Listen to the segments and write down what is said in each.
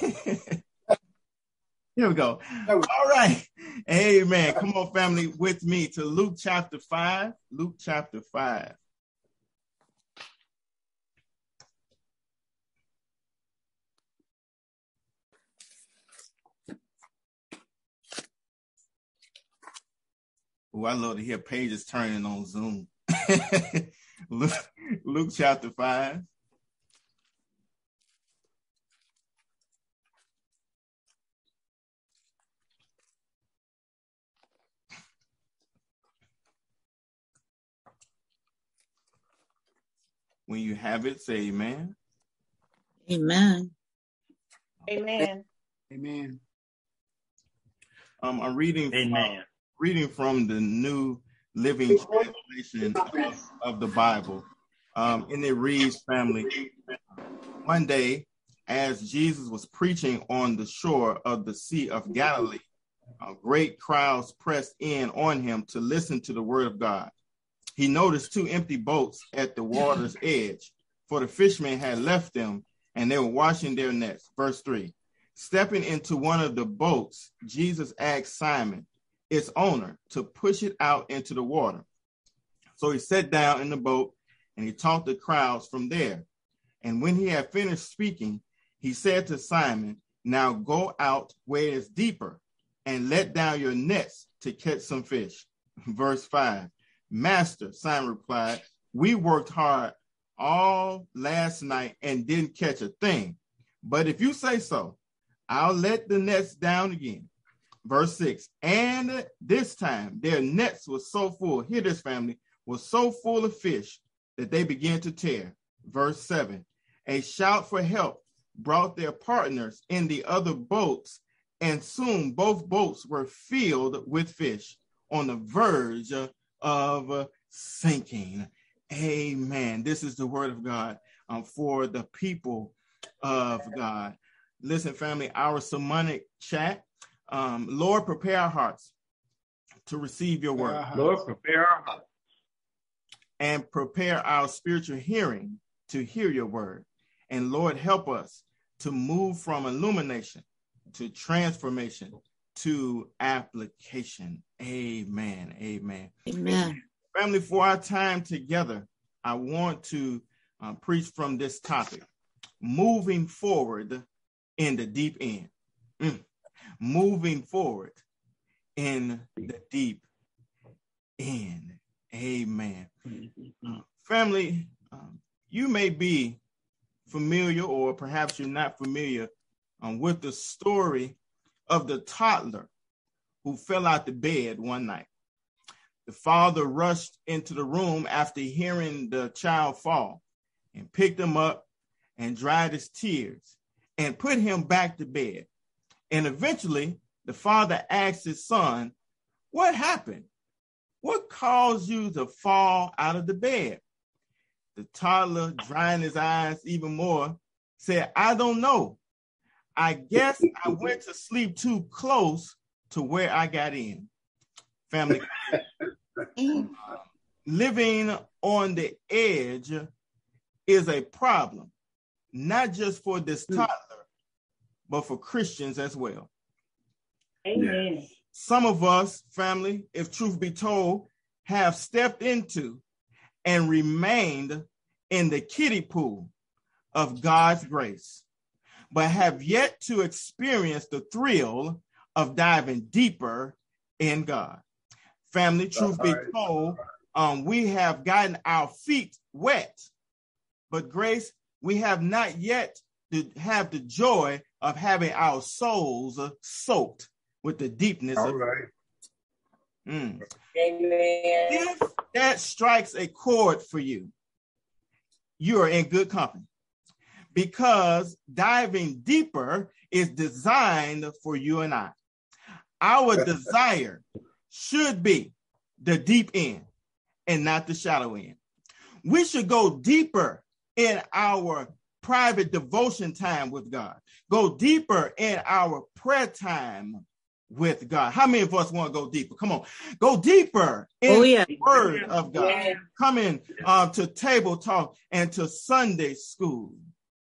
Here we go. All right. Amen. Come on, family, with me to Luke chapter 5. Luke chapter 5. Oh, I love to hear pages turning on Zoom. Luke, Luke chapter 5. When you have it, say amen. Amen. Amen. Amen. Um, I'm reading from, Amen. reading from the New Living Translation of, of the Bible. Um, and it reads, family, one day as Jesus was preaching on the shore of the Sea of Galilee, uh, great crowds pressed in on him to listen to the word of God. He noticed two empty boats at the water's edge, for the fishermen had left them and they were washing their nets. Verse 3 Stepping into one of the boats, Jesus asked Simon, its owner, to push it out into the water. So he sat down in the boat and he taught the crowds from there. And when he had finished speaking, he said to Simon, Now go out where it is deeper and let down your nets to catch some fish. Verse 5 Master, Simon replied, We worked hard all last night and didn't catch a thing. But if you say so, I'll let the nets down again. Verse 6 And this time their nets were so full, here this family was so full of fish that they began to tear. Verse 7 A shout for help brought their partners in the other boats, and soon both boats were filled with fish on the verge of sinking. Amen. This is the word of God um, for the people of God. Listen, family, our sermonic chat. Um, Lord, prepare our hearts to receive your word Lord, prepare our hearts. and prepare our spiritual hearing to hear your word. And Lord, help us to move from illumination to transformation to application. Amen. Amen. Amen. Family, for our time together, I want to uh, preach from this topic moving forward in the deep end. Mm. Moving forward in the deep end. Amen. Uh, family, um, you may be familiar, or perhaps you're not familiar, um, with the story of the toddler who fell out the bed one night. The father rushed into the room after hearing the child fall and picked him up and dried his tears and put him back to bed. And eventually, the father asked his son, What happened? What caused you to fall out of the bed? The toddler, drying his eyes even more, said, I don't know. I guess I went to sleep too close to where I got in. Family, living on the edge is a problem, not just for this hmm. toddler, but for Christians as well. Amen. Some of us, family, if truth be told, have stepped into and remained in the kiddie pool of God's grace, but have yet to experience the thrill of diving deeper in God. Family, truth be told, um, we have gotten our feet wet, but grace, we have not yet to have the joy of having our souls soaked with the deepness All of right. Mm. Amen. If that strikes a chord for you, you are in good company because diving deeper is designed for you and I. Our desire should be the deep end and not the shallow end. We should go deeper in our private devotion time with God, go deeper in our prayer time with God. How many of us want to go deeper? Come on, go deeper in Oh, yeah. the word of God. Yeah. Come in uh, to table talk and to Sunday school.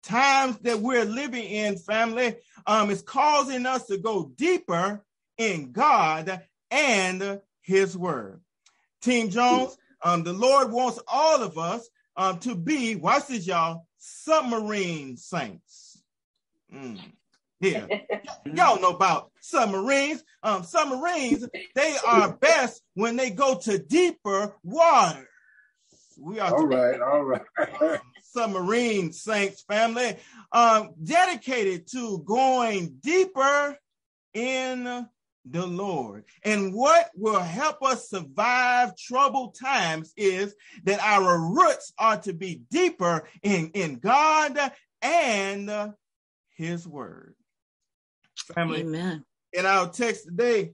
Times that we're living in, family, um, is causing us to go deeper in God and His Word. Team Jones, um, the Lord wants all of us um, to be, watch this, y'all, submarine saints. Mm. Yeah, y'all know about submarines. Um, submarines, they are best when they go to deeper waters. We are all right, all right. submarine saints family, um, dedicated to going deeper in the Lord. And what will help us survive troubled times is that our roots are to be deeper in, in God and his word. Family, Amen. in our text today,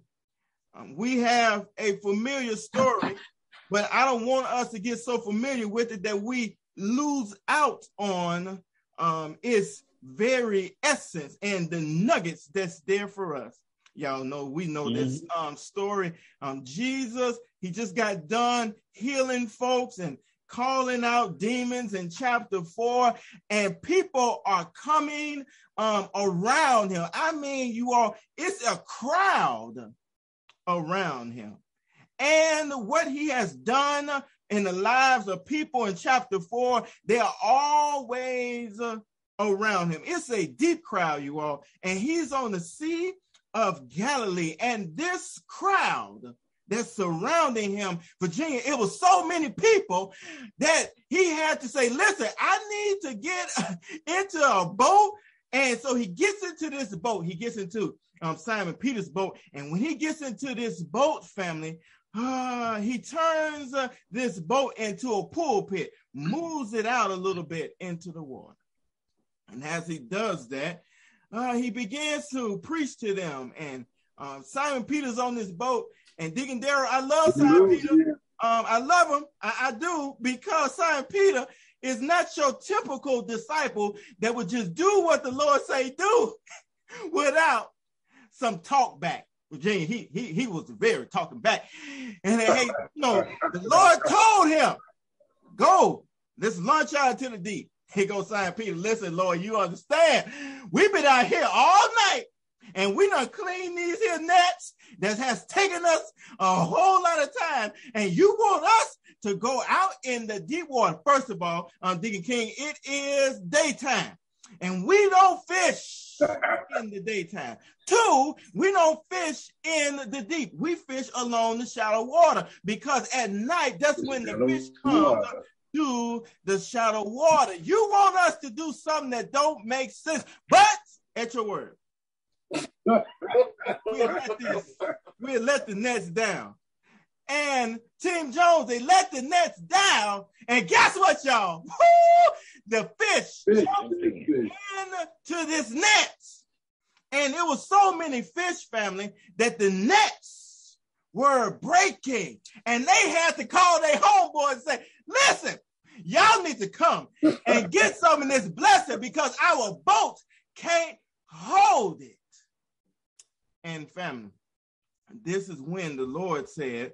um, we have a familiar story, but I don't want us to get so familiar with it that we lose out on um, its very essence and the nuggets that's there for us. Y'all know we know mm-hmm. this um, story. Um, Jesus, he just got done healing folks and calling out demons in chapter four, and people are coming um, around him. I mean, you all, it's a crowd around him. And what he has done in the lives of people in chapter four, they are always uh, around him. It's a deep crowd, you all, and he's on the Sea of Galilee. And this crowd that's surrounding him, Virginia, it was so many people that he had to say, listen, I need to get into a boat. And so he gets into this boat. He gets into um, Simon Peter's boat. And when he gets into this boat, family, uh, he turns uh, this boat into a pulpit, moves it out a little bit into the water. And as he does that, uh, he begins to preach to them. And uh, Simon Peter's on this boat, and Deacon Darrell, I love Simon Peter. Um, I love him. I, I do because Simon Peter is not your typical disciple that would just do what the Lord say do without some talk back. Virginia, he he he was very talking back. And hey, you know, the Lord told him, go, let's launch out to the deep. He goes, Simon Peter, listen, Lord, you understand. We've been out here all night and we done clean these here nets that has taken us a whole lot of time. And you want us to go out in the deep water. First of all, um, Deacon King, it is daytime and we don't fish in the daytime. Two, we don't fish in the deep. We fish along the shallow water because at night, that's when the fish comes to the shallow water. You want us to do something that don't make sense, but at your word. we'll, let this, we'll let the nets down. And Tim Jones, they let the nets down. And guess what, y'all? the fish, fish jumped into this net. And it was so many fish family that the nets were breaking. And they had to call their homeboy and say, listen, y'all need to come and get some of this blessing because our boat can't hold it. And family, this is when the Lord said,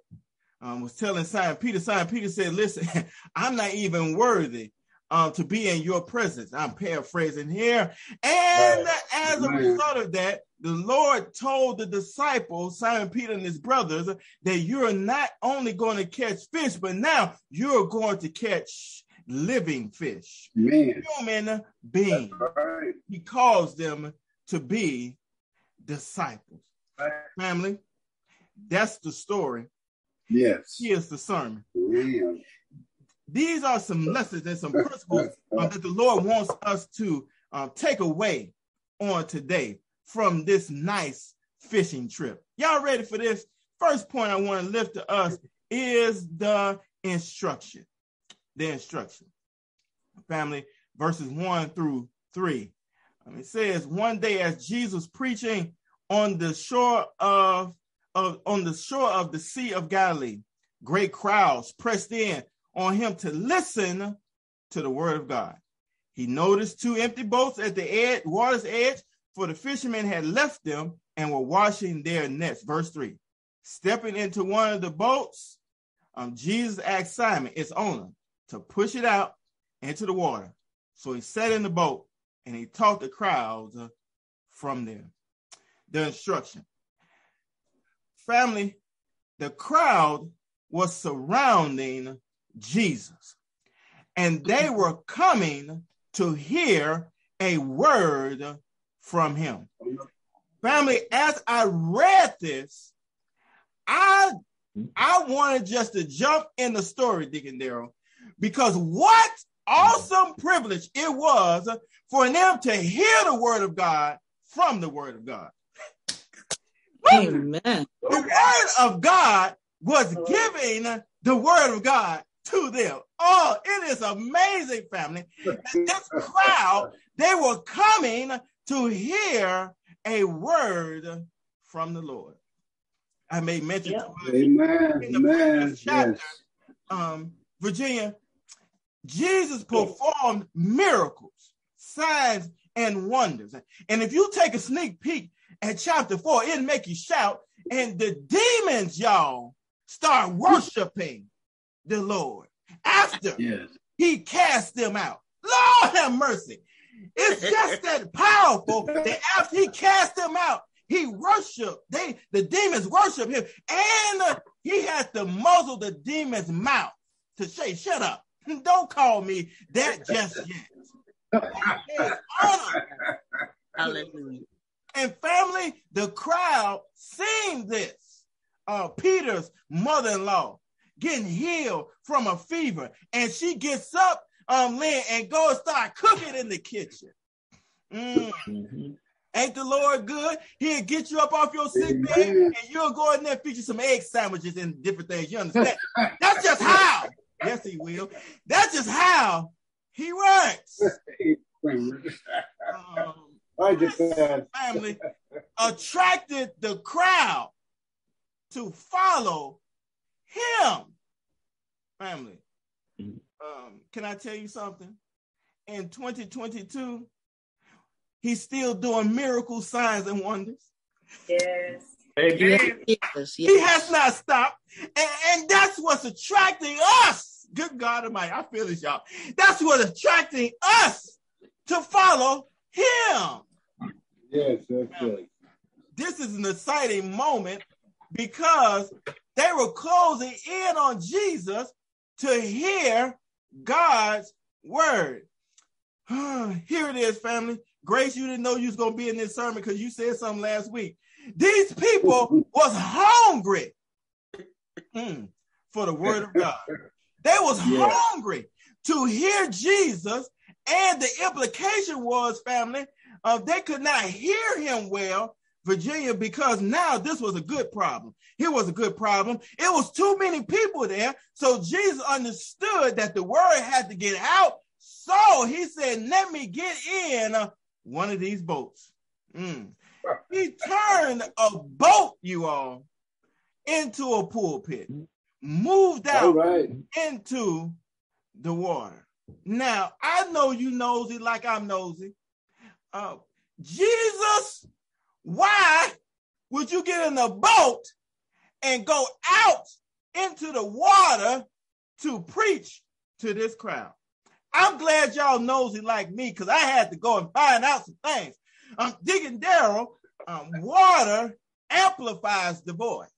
um, was telling Simon Peter, Simon Peter said, listen, I'm not even worthy um, to be in your presence. I'm paraphrasing here. And right. as a result of that, the Lord told the disciples, Simon Peter and his brothers, that you're not only going to catch fish, but now you're going to catch living fish, Man. human beings. Right. He calls them to be disciples. Right. Family, that's the story. Yes. Here's the sermon. These are some lessons and some principles uh, that the Lord wants us to uh, take away on today from this nice fishing trip. Y'all ready for this? First point I want to lift to us is the instruction. The instruction. Family, verses one through three. Um, it says, one day as Jesus preaching on the shore of, of on the shore of the Sea of Galilee, great crowds pressed in on him to listen to the word of God. He noticed two empty boats at the edge, water's edge, for the fishermen had left them and were washing their nets. Verse 3. Stepping into one of the boats, um, Jesus asked Simon, its owner, to push it out into the water. So he sat in the boat and he taught the crowds uh, from there. The instruction. Family, the crowd was surrounding Jesus, and they were coming to hear a word from him. Family, as I read this, I I wanted just to jump in the story, Deacon Daryl, because what awesome privilege it was for them to hear the word of God from the word of God. Amen. The word of God was giving the word of God to them. Oh, it is amazing, family. This crowd, they were coming to hear a word from the Lord. I may mention Yep. to it Amen. in the Amen. previous chapter, Yes. um, Virginia, Jesus performed miracles, signs, and wonders. And if you take a sneak peek at chapter four, it'll make you shout. And the demons, y'all, start worshiping the Lord after Yes. he cast them out. Lord have mercy. It's just that powerful that after he cast them out, he worshiped. They the demons worship him, and uh, he had to muzzle the demon's mouth to say, "Shut up! Don't call me that just yet." Hallelujah. And family, the crowd seen this. Uh, Peter's mother-in-law getting healed from a fever, and she gets up, um, Lynn, and go and start cooking in the kitchen. Mm. Mm-hmm. Ain't the Lord good? He'll get you up off your sick bed, and you'll go in there and feature some egg sandwiches and different things. You understand? That's just how. Yes, he will. That's just how he works. Um, I just said, family attracted the crowd to follow him. Family, um, can I tell you something? In 2022, he's still doing miracle signs and wonders. Yes. Yes, yes, He has not stopped. And, and that's what's attracting us. Good God Almighty. I feel this, y'all. That's what's attracting us to follow him. Yes, that's it. this is an exciting moment because they were closing in on Jesus to hear God's word. Here it is, family. Grace, you didn't know you was gonna be in this sermon because you said something last week. These people was hungry mm, for the word of God. They was Yeah. hungry to hear Jesus, and the implication was, family, uh, they could not hear him well, Virginia, because now this was a good problem. Here was a good problem. It was too many people there, so Jesus understood that the word had to get out. So he said, "Let me get in one of these boats." Mm. He turned a boat, you all, into a pulpit, moved out right. into the water. Now, I know you nosy like I'm nosy. Uh, Jesus, why would you get in a boat and go out into the water to preach to this crowd? I'm glad y'all nosy like me because I had to go and find out some things. I'm um, Deacon Daryl, um, water amplifies the voice.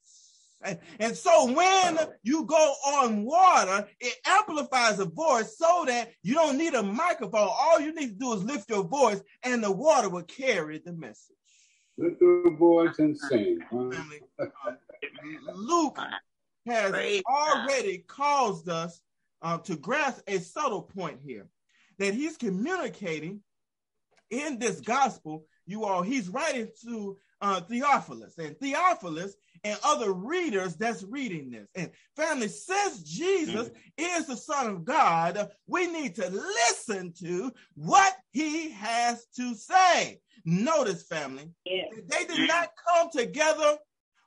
And, and so when you go on water, it amplifies the voice so that you don't need a microphone. All you need to do is lift your voice and the water will carry the message. Lift your voice and sing. huh? Luke has Praise already caused us uh, to grasp a subtle point here that he's communicating in this gospel. You all, he's writing to uh, Theophilus, and Theophilus and other readers that's reading this. And family, since Jesus is the Son of God, we need to listen to what he has to say. Notice, family, Yes. they did not come together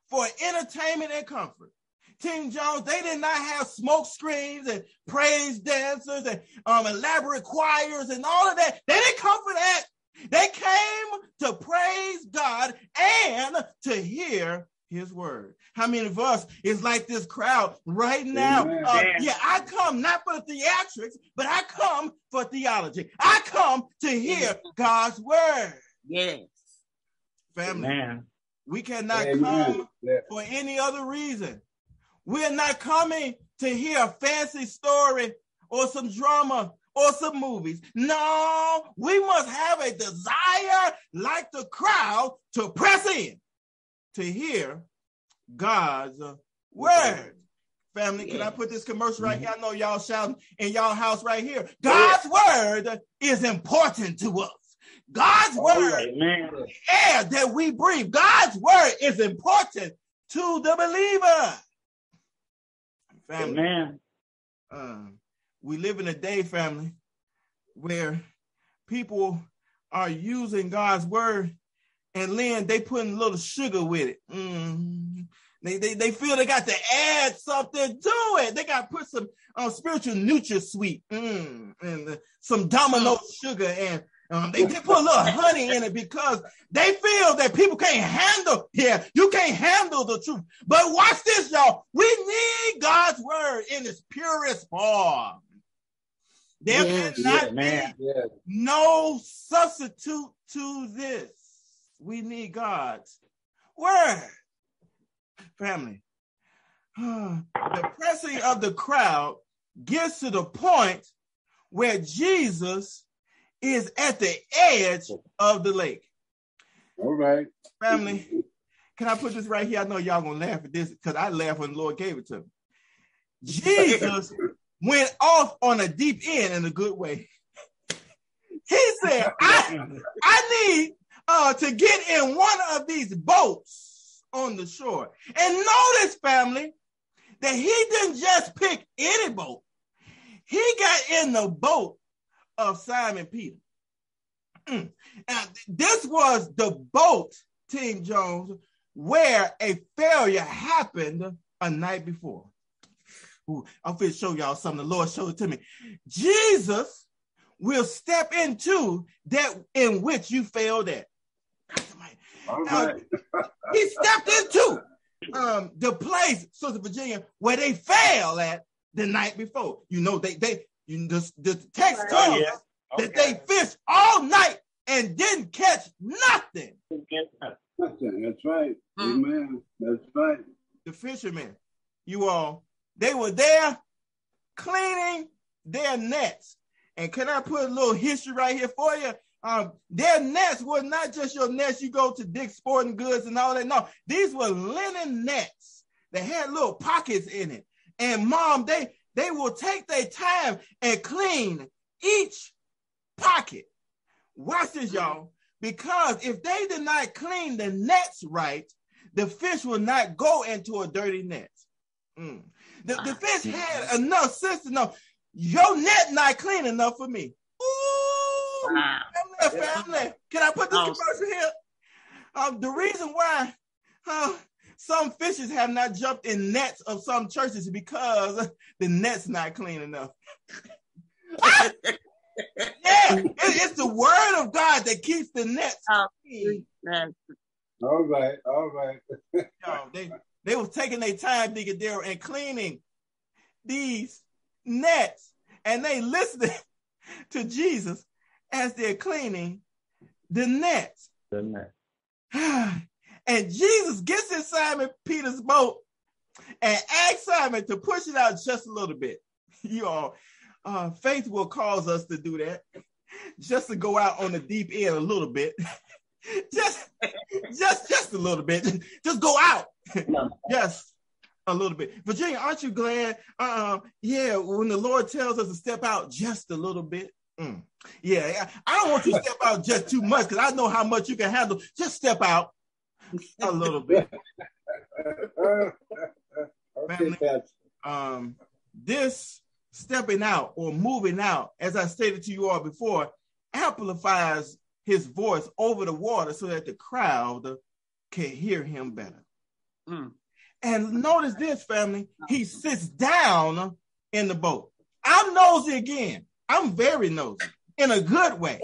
for entertainment and comfort. King Jones, they did not have smoke screens and praise dancers and um, elaborate choirs and all of that. They didn't come for that. They came to praise God and to hear his word. How many of us is like this crowd right now? Uh, Yeah. yeah, I come not for theatrics, but I come for theology. I come to hear God's word. Yes. Family, Man. we cannot Amen. come Yeah. for any other reason. We're not coming to hear a fancy story or some drama or some movies. No, we must have a desire like the crowd to press in to hear God's word. Family, can I put this commercial right here? I know y'all shouting in y'all house right here. God's word is important to us. God's Oh, word Amen. air that we breathe. God's word is important to the believer. Family, Amen. um, we live in a day, family, where people are using God's word and then they putting a little sugar with it. Mm. They, they, they feel they got to add something to it. They got to put some uh, spiritual NutraSweet mm, and uh, some Domino sugar and um, they, they put a little honey in it because they feel that people can't handle. Yeah, you can't handle the truth. But watch this, y'all. We need God's word in its purest form. There Yes. cannot Yeah, man. be Yeah. no substitute to this. We need God's word. Family, the pressing of the crowd gets to the point where Jesus is at the edge of the lake. All right. Family, can I put this right here? I know y'all gonna laugh at this because I laughed when the Lord gave it to me. Jesus went off on a deep end in a good way. He said, I, I need uh, to get in one of these boats on the shore. And notice, family, that he didn't just pick any boat. He got in the boat of Simon Peter. Mm. Now, this was the boat, Team Jones, where a failure happened a night before. Ooh, I'm going to show y'all something. The Lord showed it to me. Jesus will step into that in which you failed at. All Now, he stepped into um, the place, Sister Virginia, where they failed at the night before. You know, they they you, the, the text Oh, tells yeah. us that they fished all night and didn't catch nothing. Listen, That's right. Mm. Amen. That's right. The fishermen, you all, they were there cleaning their nets. And can I put a little history right here for you? Um, their nets were not just your nets you go to Dick's Sporting Goods and all that. No, these were linen nets that had little pockets in it. And mom, they they will take their time and clean each pocket. Watch this, y'all. Because if they did not clean the nets right, the fish will not go into a dirty net. Mm. The, the fish had enough sense to know your net not clean enough for me. Ooh, Wow. family, family. Can I put this Awesome. commercial here? Um, the reason why uh, some fishes have not jumped in nets of some churches is because the net's not clean enough. Yeah, it- it's the word of God that keeps the nets Oh, clean. All right. All right. Yo, they they was taking their time, nigga, there and cleaning these nets, and they listening to Jesus as they're cleaning the nets. and Jesus gets in Simon Peter's boat and asks Simon to push it out just a little bit. You all, uh, faith will cause us to do that, just to go out on the deep end a little bit, just, just, just a little bit, just go out, Yes, a little bit. Virginia, aren't you glad? Uh, yeah, when the Lord tells us to step out just a little bit. Mm. Yeah, I don't want you to step out just too much because I know how much you can handle. Just step out a little bit. Family. Um, this stepping out or moving out, as I stated to you all before, amplifies his voice over the water so that the crowd can hear him better. Mm. And notice this, family, he sits down in the boat. I'm nosy again. I'm very nosy in a good way.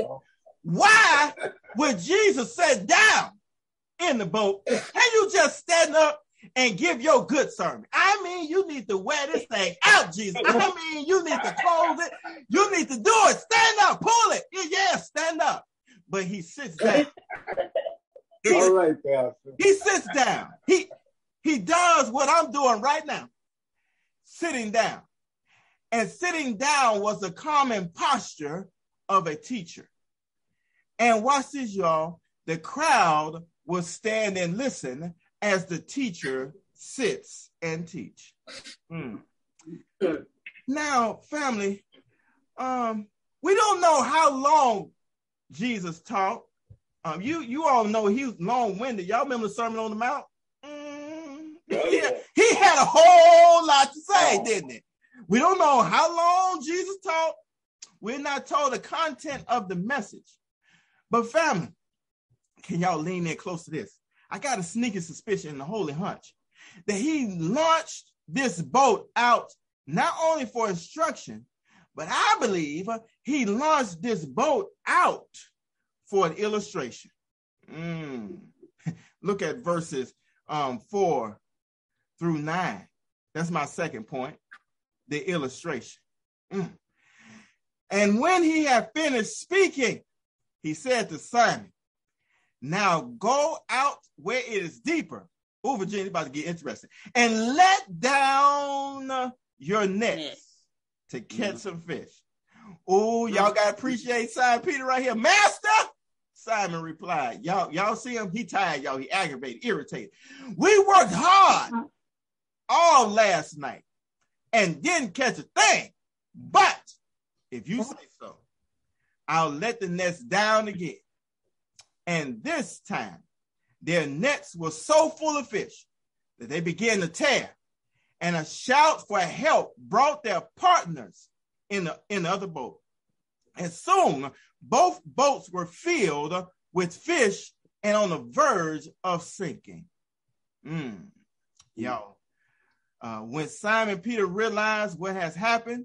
Why would Jesus sit down in the boat? Can you just stand up and give your good sermon. I mean, you need to wear this thing out, Jesus. I mean, you need to close it. You need to do it. Stand up, pull it. Yeah, yeah, stand up. But he sits down. He, All right, Pastor. he sits down. He he does what I'm doing right now. Sitting down. And sitting down was a common posture of a teacher. And watch this, y'all. The crowd will stand and listen as the teacher sits and teach. Hmm. Now, family, um, we don't know how long Jesus taught. Um, you you all know he was long-winded. Y'all remember the Sermon on the Mount? Mm, yeah, he had a whole lot to say, didn't he? We don't know how long Jesus taught. We're not told the content of the message. But family, can y'all lean in close to this? I got a sneaky suspicion, and a holy hunch, that he launched this boat out not only for instruction, but I believe he launched this boat out for an illustration. Mm. Look at verses um, four through nine. That's my second point, the illustration. Mm. And when he had finished speaking, he said to Simon, Now go out where it is deeper. Oh, Virginia, about to get interesting. And let down your nets. To mm-hmm. catch some fish. Oh, y'all mm-hmm. gotta appreciate Simon Peter right here. Master! Simon replied, Y'all, y'all see him? He tired, y'all. He aggravated, irritated. We worked hard all last night and didn't catch a thing. But if you say so, I'll let the nets down again. And this time, their nets were so full of fish that they began to tear. And a shout for help brought their partners in the, in the other boat. And soon, both boats were filled with fish and on the verge of sinking. Mm. Y'all, uh, when Simon Peter realized what has happened,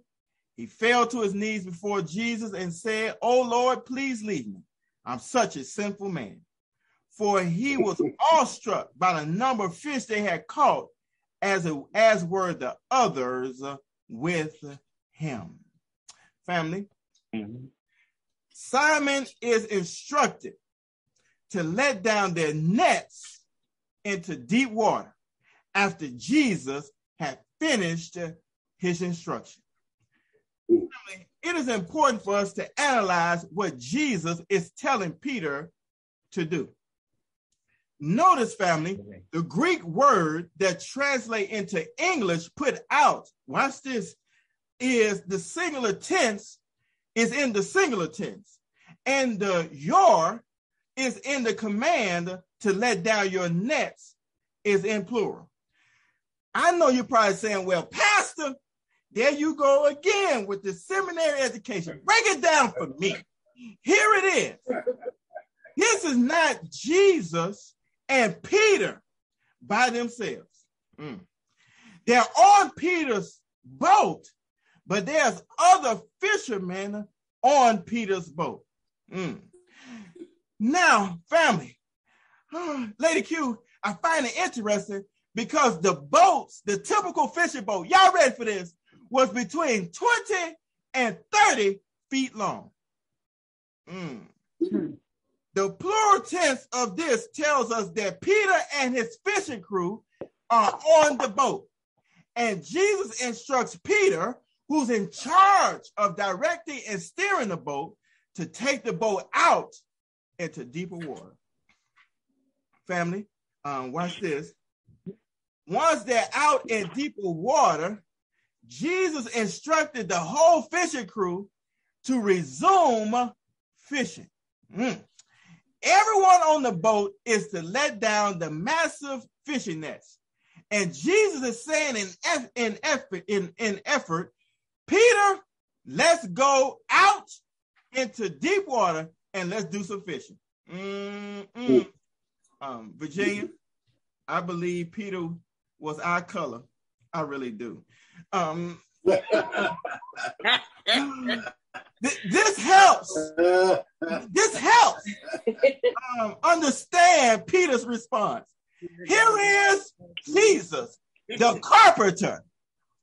he fell to his knees before Jesus and said, Oh Lord, please leave me. I'm such a sinful man. For he was awestruck by the number of fish they had caught, as, a, as were the others with him. Family, mm-hmm. Simon is instructed to let down their nets into deep water after Jesus had finished his instruction. Family, It is important for us to analyze what Jesus is telling Peter to do. Notice, family, the Greek word that translate into English put out, watch this, is the singular tense is in the singular tense. And the your is in the command to let down your nets is in plural. I know you're probably saying, well, Pastor, there you go again with the seminary education. Break it down for me. Here it is. This is not Jesus and Peter by themselves. Mm. They're on Peter's boat, but there's other fishermen on Peter's boat. Mm. Now, family, Lady Q, I find it interesting because the boats, the typical fishing boat, y'all ready for this, was between 20 and 30 feet long. Mm. The plural tense of this tells us that Peter and his fishing crew are on the boat. And Jesus instructs Peter, who's in charge of directing and steering the boat, to take the boat out into deeper water. Family, um, watch this. Once they're out in deeper water, Jesus instructed the whole fishing crew to resume fishing. Mm. Everyone on the boat is to let down the massive fishing nets. And Jesus is saying in, eff- in effort, in, in effort, Peter, let's go out into deep water and let's do some fishing. Mm-mm. Um, Virginia, I believe Peter was our color. I really do. Um, th- this helps. This helps um, understand Peter's response. Here is Jesus, the carpenter,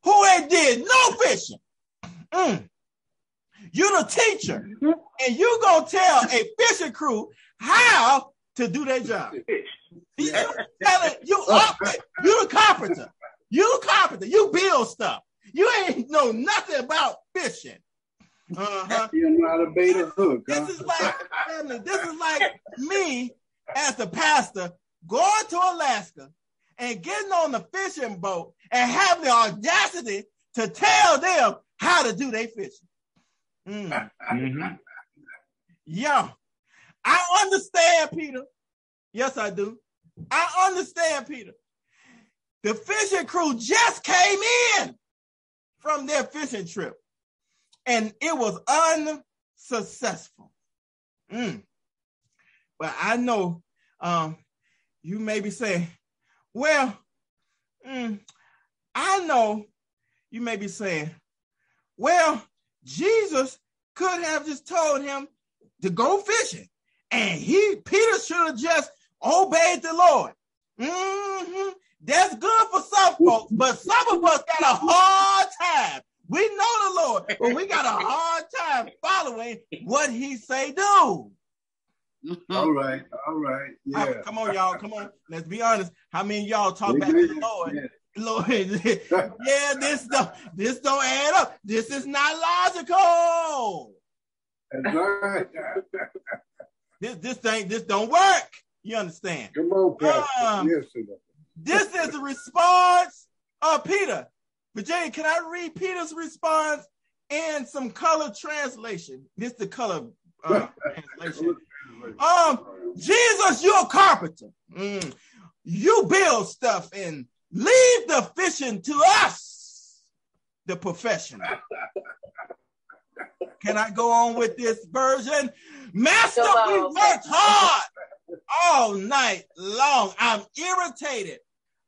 who ain't did no fishing. Mm. You the teacher, and you gonna tell a fishing crew how to do their job. You telling you up, you the carpenter. You the carpenter. You build stuff. You ain't know nothing about fishing. Uh-huh. You know how to bait a hook. This huh? is like family. This is like me as the pastor going to Alaska and getting on the fishing boat and having the audacity to tell them how to do their fishing. Mm. Mhm. Yeah, I understand, Peter. Yes, I do. I understand, Peter. The fishing crew just came in from their fishing trip, and it was unsuccessful. Mm. But I know um, you may be saying, well, mm, I know you may be saying, well, Jesus could have just told him to go fishing. And he, Peter should have just obeyed the Lord. Mhm. That's good for some folks, but some of us got a hard time. We know the Lord, but we got a hard time following what he say do. All right, all right, Ah, yeah. Come on, y'all. Come on. Let's be honest. How many of y'all talk back to the Lord? Yeah. Lord, yeah, this don't this don't add up. This is not logical. That's right. This this thing this don't work. You understand? Come on, Pastor. Um, yes, sir. This is the response of Peter. Virginia, can I read Peter's response in some color translation? This the color uh, translation. Um, Jesus, you're a carpenter. Mm. You build stuff and leave the fishing to us, the professional. Can I go on with this version? Master, we Come on. worked hard all night long. I'm irritated.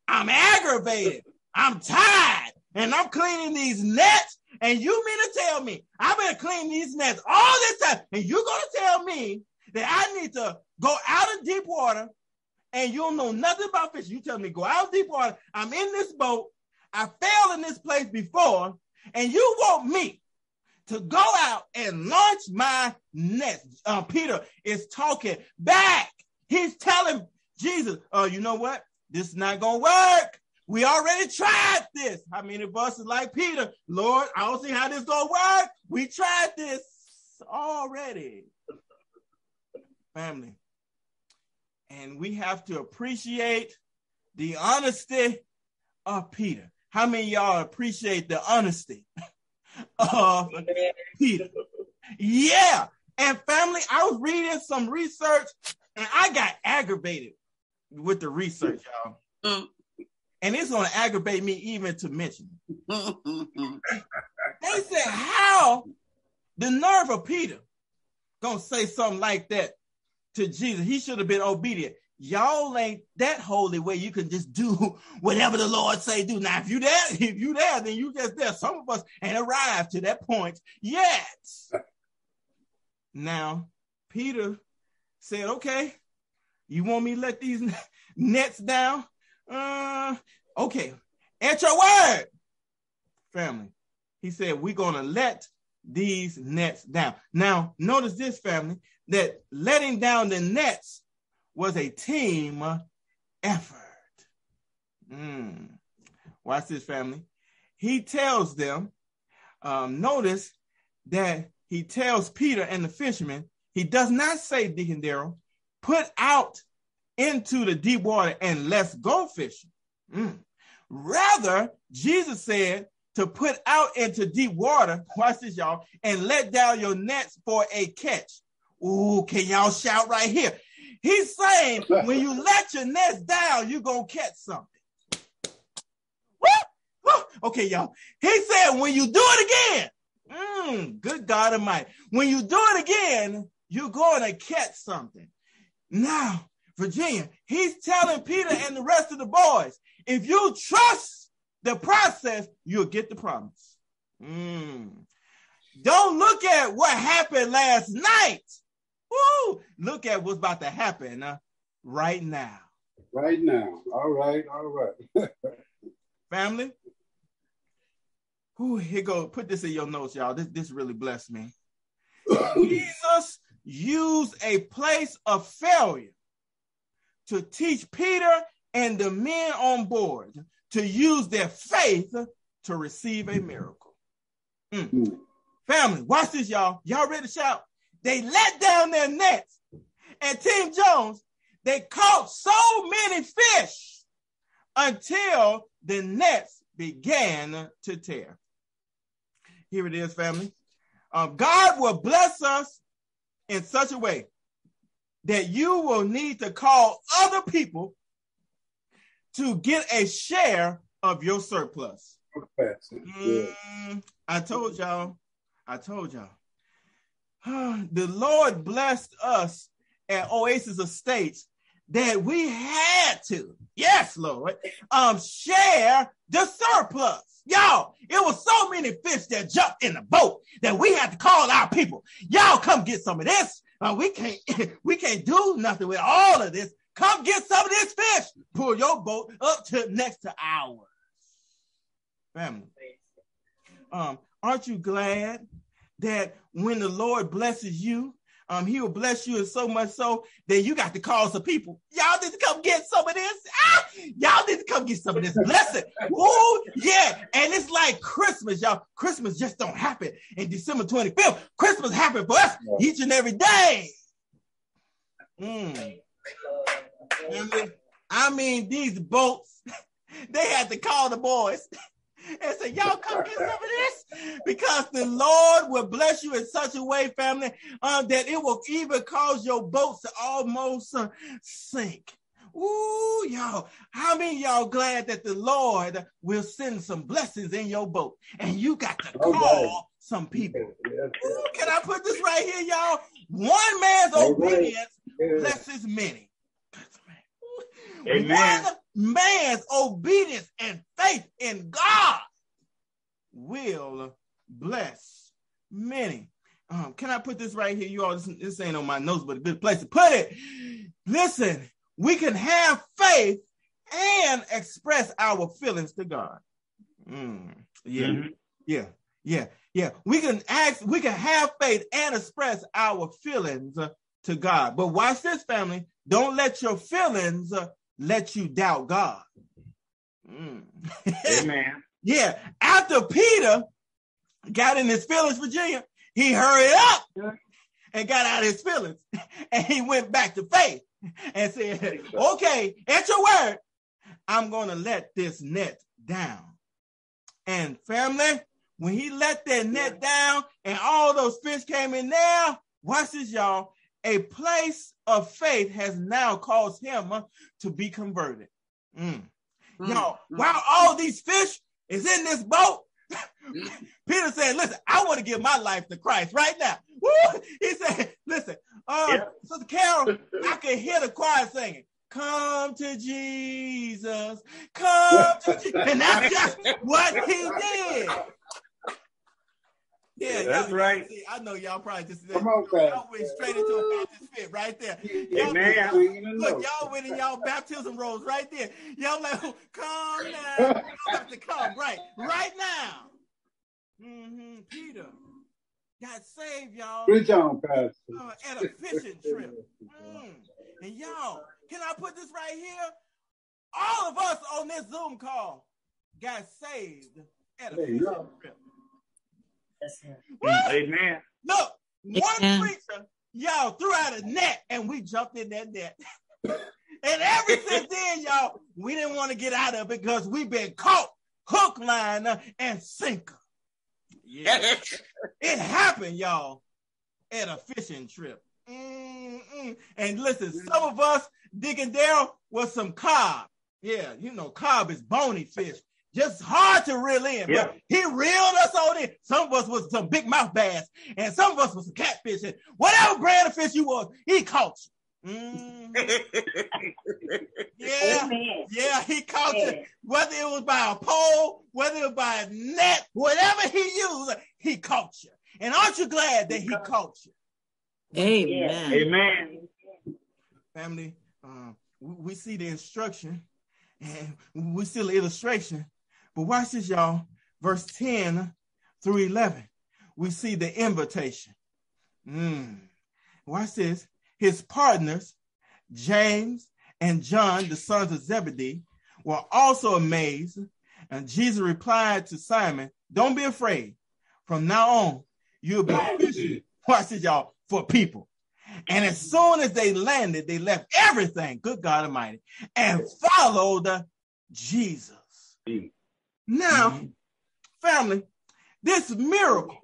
I'm aggravated. I'm tired. And I'm cleaning these nets. And you mean to tell me I've been cleaning these nets all this time. And you're going to tell me that I need to go out of deep water and you don't know nothing about fish. You tell me go out deep water. I'm in this boat. I failed in this place before. And you want me to go out and launch my net. Uh, Peter is talking back. He's telling Jesus, "Oh, you know what? This is not gonna work. We already tried this. How many of us is like Peter? Lord, I don't see how this gonna work. We tried this already, family, and we have to appreciate the honesty of Peter. How many y'all appreciate the honesty of Peter? Yeah. And family, I was reading some research and I got aggravated with the research, y'all. Mm. And it's going to aggravate me even to mention. it. They said, how the nerve of Peter going to say something like that to Jesus? He should have been obedient. Y'all ain't that holy where you can just do whatever the Lord say do. Now, if you there, if you there, then you just there. Some of us ain't arrived to that point yet. Now, Peter said, okay, you want me to let these nets down? Uh, okay, at your word, family. He said, we're going to let these nets down. Now, notice this, family, that letting down the nets was a team effort. Mm. Watch this, family. He tells them, um, notice that he tells Peter and the fishermen, he does not say, Deacon Darrell, put out into the deep water and let's go fishing. Mm. Rather, Jesus said to put out into deep water, watch this, y'all, and let down your nets for a catch. Ooh, can y'all shout right here? He's saying when you let your nets down, you're going to catch something. Okay, y'all. He said when you do it again, mm, good God Almighty, when you do it again, you're going to catch something. Now, Virginia, he's telling Peter and the rest of the boys, if you trust the process, you'll get the promise. Mm. Don't look at what happened last night. Woo! Look at what's about to happen uh, right now. Right now. All right. All right. family. Here go. Put this in your notes, y'all. This this really blessed me. Jesus used a place of failure to teach Peter and the men on board to use their faith to receive a miracle. Mm. Family, watch this, y'all. Y'all ready to shout? They let down their nets. And Tim Jones, they caught so many fish until the nets began to tear. Here it is, family. Um, God will bless us in such a way that you will need to call other people to get a share of your surplus. Mm, I told y'all. I told y'all. the Lord blessed us at Oasis Estates that we had to, yes, Lord, um, share the surplus. Y'all, it was so many fish that jumped in the boat that we had to call our people. Y'all come get some of this. Uh, we can't, we can't do nothing with all of this. Come get some of this fish. Pull your boat up to next to ours. Family. Um, aren't you glad that when the Lord blesses you, um, he will bless you and so much so that you got to call some people. Y'all need to come get some of this. Ah, y'all need to come get some of this blessing. Woo, yeah. And it's like Christmas, y'all. Christmas just don't happen in December 25th. Christmas happens for us each and every day. Mm. I mean, these boats, they had to call the boys and say, Y'all come get some of this because the Lord will bless you in such a way, family, um, that it will even cause your boats to almost uh, sink. Ooh, y'all, how many y'all glad that the Lord will send some blessings in your boat and you got to call right. some people? Yes, Ooh, can I put this right here, y'all? One man's All right. obedience yes. blesses many. Amen. One man's obedience and faith in God will bless many. Um, can I put this right here? You all, this, this ain't on my notes, but a good place to put it. Listen, we can have faith and express our feelings to God. Mm, yeah, Mhm. yeah, yeah, yeah. We can ask, we can have faith and express our feelings to God. But watch this, family. Don't let your feelings let you doubt God. Mm. Amen. yeah. After Peter got in his feelings, Virginia, he hurried up and got out of his feelings. And he went back to faith and said, okay, at your word, I'm going to let this net down. And family, when he let that net down and all those fish came in there, watch this, y'all. A place of faith has now caused him uh, to be converted. Mm. Y'all, while all these fish is in this boat, Peter said, listen, I want to give my life to Christ right now. Woo! He said, listen, uh, Yeah. Sister Carol, I can hear the choir singing. Come to Jesus. Come to Jesus. And that's just what he did. Yeah, That's y'all- right. see, I know y'all probably just Come on, y'all went straight into a Baptist fit right there. Y'all- Amen. Singing the Look, notes. y'all went in y'all baptism robes right there. Y'all like, oh, come now. You have to come right, right now. hmm Peter got saved, y'all, Preach on, Pastor. uh, at a fishing trip. Mm. And y'all, can I put this right here? All of us on this Zoom call got saved at a There you fishing trip. That's him. Amen. Look, one Amen. preacher, y'all threw out a net and we jumped in that net. and ever since then, y'all, we didn't want to get out of it because we've been caught hook, line, and sinker. Yeah. it happened, y'all, at a fishing trip. Mm-mm. And listen, some of us, digging and Daryl, was some cob. Yeah, you know, cob is bony fish. Just hard to reel in. Yeah. But he reeled us on in. Some of us was some big mouth bass, and some of us was some catfish. And whatever brand of fish you was, he caught you. Mhm. Yeah. Amen. Yeah, he caught you. Yeah. Whether it was by a pole, whether it was by a net, whatever he used, he caught you. And aren't you glad that he caught you? Amen. Amen. Family, um, we see the instruction and we see the illustration. But watch this, y'all. Verse 10 through 11, we see the invitation. Mm. Watch this. His partners, James and John, the sons of Zebedee, were also amazed. And Jesus replied to Simon, Don't be afraid. From now on, you'll be fishing. Watch this, y'all, for people. And as soon as they landed, they left everything, good God Almighty, and followed Jesus. Now, Mm-hmm. family, this miracle,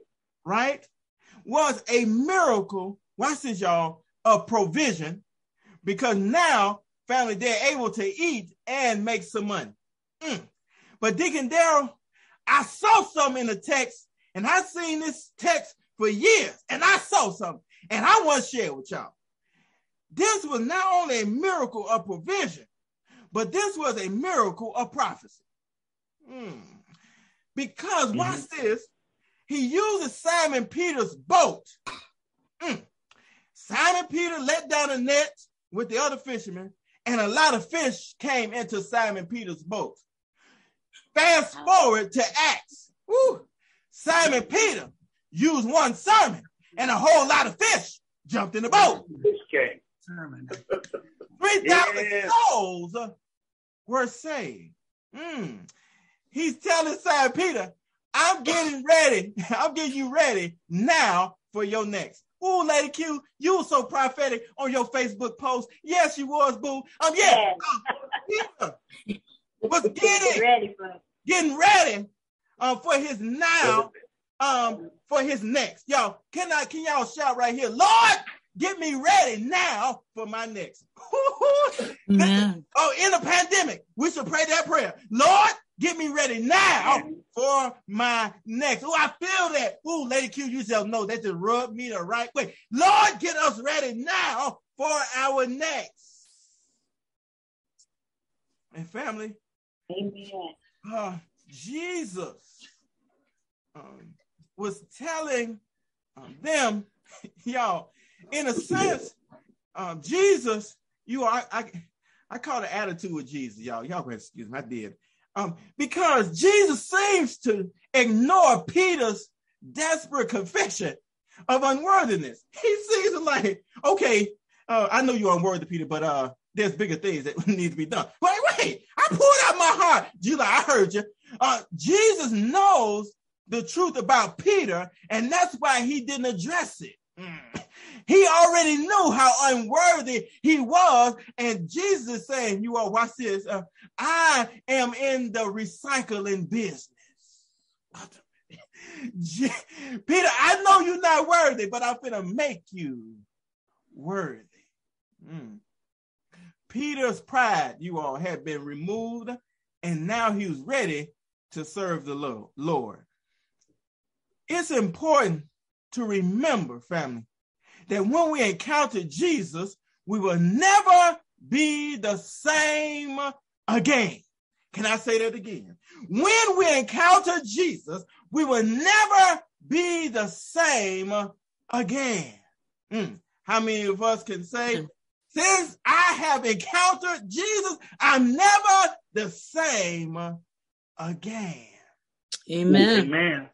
right, was a miracle. Watch this, y'all, of provision, because now, family, they're able to eat and make some money. Mm. But Deacon Daryl, I saw something in the text, and I've seen this text for years, and I saw something, and I want to share with y'all. This was not only a miracle of provision, but this was a miracle of prophecy. Mm. Because watch this, he uses Simon Peter's boat. Mm. Simon Peter let down a net with the other fishermen, and a lot of fish came into Simon Peter's boat. Fast forward to Acts. Woo. Simon Peter used one sermon, and a whole lot of fish jumped in the boat. Fish Sermon. 3,000 Yeah. souls were saved. Mm. He's telling Simon Peter, I'm getting ready. I'm getting you ready now for your next. Ooh, Lady Q, you were so prophetic on your Facebook post. Yes, you was, boo. Um, yeah, uh, Peter was Get getting ready for it. getting ready um, for his now, um, for his next. Y'all, can I can y'all shout right here, Lord, get me ready now for my next. Amen. oh, in the pandemic, we should pray that prayer. Lord, get me ready now for my next. Oh, I feel that. Ooh, Lady Q, you shall know that just rubbed me the right way. Lord, get us ready now for our next. And family, Amen. uh, Jesus um, was telling um, them, y'all, in a sense, um, Jesus, you are, I, I call the attitude with Jesus, y'all. Y'all can excuse me, I did. Um, because Jesus seems to ignore Peter's desperate confession of unworthiness. He seems like, okay, uh, I know you're unworthy, Peter, but uh, there's bigger things that need to be done. Wait, wait, I pulled out my heart. Jesus, I heard you. Uh, Jesus knows the truth about Peter, and that's why he didn't address it. Mm. He already knew how unworthy he was, and Jesus saying, "You are watch this. Uh, I am in the recycling business." Peter, I know you're not worthy, but I'm gonna make you worthy. Mm. Peter's pride, you all, had been removed, and now he was ready to serve the Lord. It's important to remember, family, that when we encounter Jesus, we will never be the same again. Can I say that again? When we encounter Jesus, we will never be the same again. Mm. How many of us can say, since I have encountered Jesus, I'm never the same again? Amen. Amen.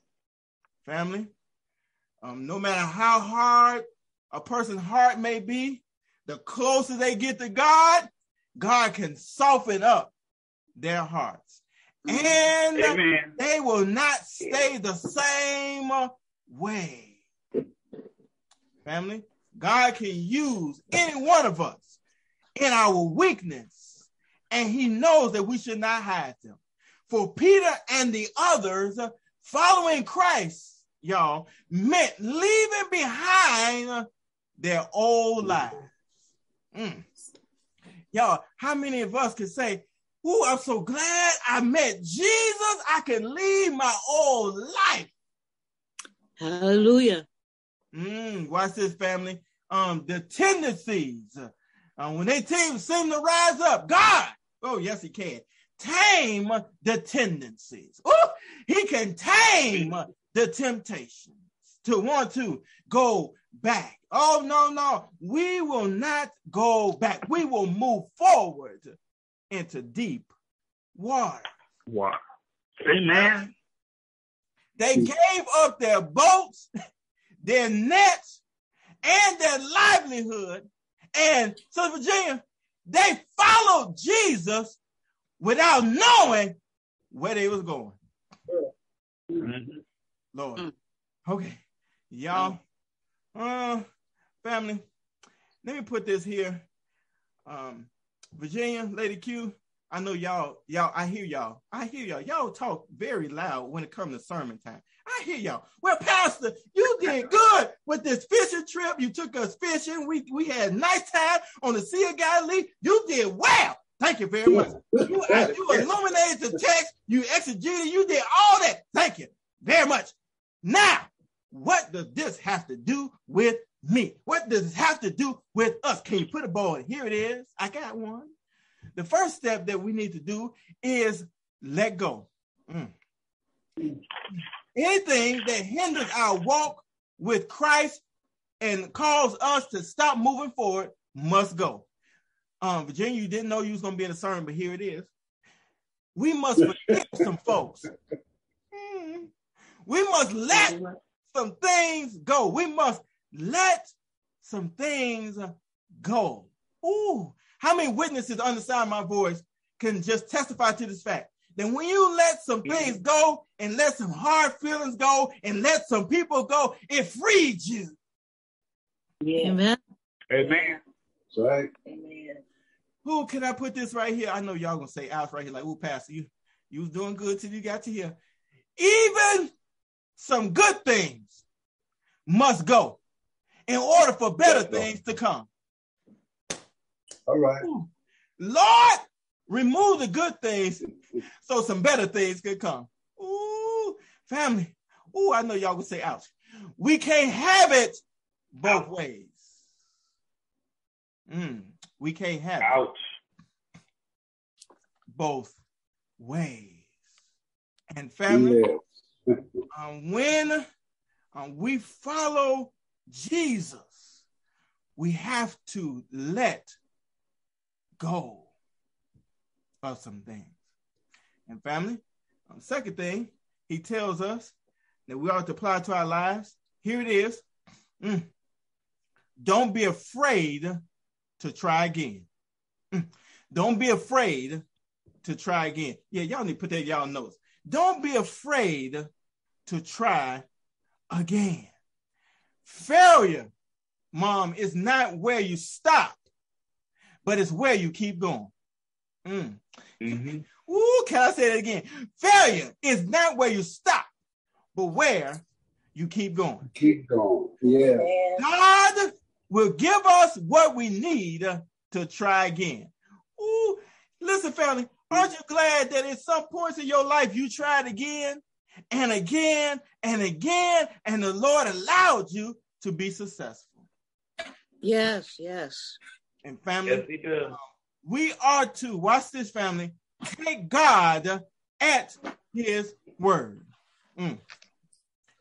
family. Um, no matter how hard a person's heart may be, the closer they get to God, God can soften up their hearts. And Amen. they will not stay the same way. Family, God can use any one of us in our weakness, and He knows that we should not hide them. For Peter and the others, following Christ, y'all, meant leaving behind their old lives. Mm. Y'all, how many of us can say, Ooh, I'm so glad I met Jesus. I can leave my old life. Hallelujah. Mm, watch this, family. Um, the tendencies, uh, when they team seem to rise up, God, oh yes, He can tame the tendencies. Oh, He can tame the temptations. to want to go back. Oh, no, no. We will not go back. We will move forward into deep water. Wow. Amen. They gave up their boats, their nets, and their livelihood. And so, Virginia, they followed Jesus without knowing where they was going. Mhm. Lord. Mm. Okay. Y'all, uh, family, let me put this here. Um, Virginia, Lady Q, I know y'all, y'all, I hear y'all. I hear y'all. Y'all talk very loud when it comes to sermon time. I hear y'all. Well, Pastor, you did good with this fishing trip. You took us fishing. We we had nice time on the Sea of Galilee. You did well. Thank you very much. You, you illuminated the text. You exegeted. You did all that. Thank you very much. Now, what does this have to do with me? What does this have to do with us? Can you put a ball? Here it is. I got one. The first step that we need to do is let go. Mm. Anything that hinders our walk with Christ and cause us to stop moving forward must go. Um, Virginia, you didn't know you was gonna be in a sermon, but here it is. We must forgive some folks. Mm. We must let some things go. We must let some things go. Ooh, how many witnesses understand my voice can just testify to this fact? Then when you let some things go and let some hard feelings go and let some people go, it frees you. Yeah. Amen. Amen. That's right. Amen. Who can I put this right here? I know y'all gonna say Alice right here, like, ooh, Pastor, you you was doing good till you got to here. Even some good things must go in order for better things to come. All right. Lord, remove the good things so some better things could come. Ooh, family. Ooh, I know y'all gonna say ouch. We can't have it both ways. Mm, we can't have it Ouch. both ways. And family, Yes. When um, we follow Jesus, we have to let go of some things. And family, um, second thing, he tells us that we ought to apply to our lives. Here it is. Mm. Don't be afraid to try again. Mm. Don't be afraid to try again. Yeah, y'all need to put that y'all notes. Don't be afraid to try again. Failure, mom, is not where you stop, but it's where you keep going. Mm. Mhm. Ooh, can I say that again? Failure is not where you stop, but where you keep going. Keep going. Yeah. God will give us what we need to try again. Ooh, listen, family, aren't you glad that at some points in your life you tried again and again and again, and the Lord allowed you to be successful? Yes, yes. And family, Yes, does. we are to watch this family take God at his word. Mm.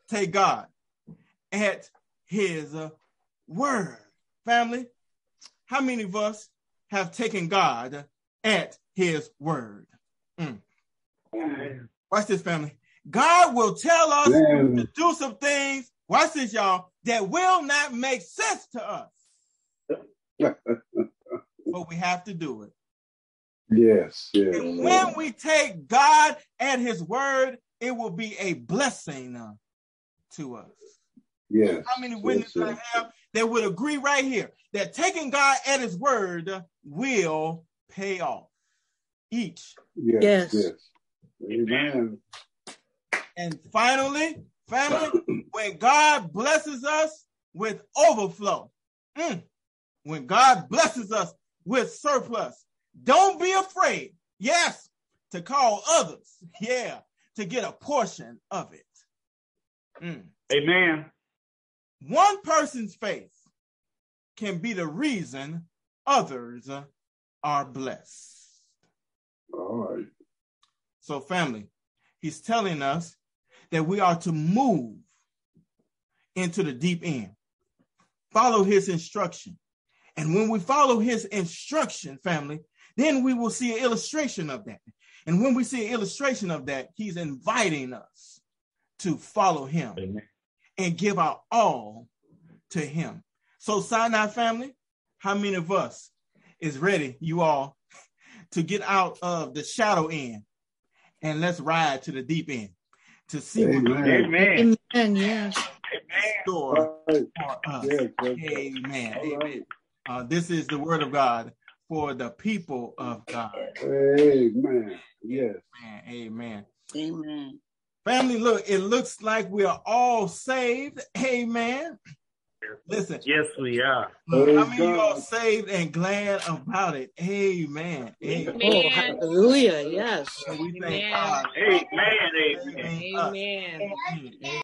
Take God at his word. Family, how many of us have taken God at his word? Mm. Watch this, family. God will tell us Man. to do some things, watch this, y'all, that will not make sense to us. but we have to do it. Yes. Yes. And when we take God at his word, it will be a blessing uh, to us. Yes. How many witnesses yes. I have that would agree right here that taking God at his word will pay off each. Yes. Yes. Yes. Amen. And finally, family, when God blesses us with overflow, mm, when God blesses us with surplus, don't be afraid, yes, to call others, yeah, to get a portion of it. Mm. Amen. One person's faith can be the reason others are blessed. All right. So, family, he's telling us that we are to move into the deep end. Follow his instruction. And when we follow his instruction, family, then we will see an illustration of that. And when we see an illustration of that, he's inviting us to follow him Amen. and give our all to him. So, Sinai family, how many of us is ready, you all, to get out of the shadow end and let's ride to the deep end to see what Amen. Amen. Amen. Yes. Amen. store All right. for us. Yes, yes. Amen. All Amen. right. Uh, this is the word of God for the people of God. Amen. Yes. Amen. Amen. Amen. Family, look, it looks like we are all saved. Amen. Listen, Yes, we are. how Praise many of you all saved and glad about it? Amen. Amen. Oh, hallelujah. Yes. And we thank Amen. God. Amen. Amen. Amen. Amen. Amen.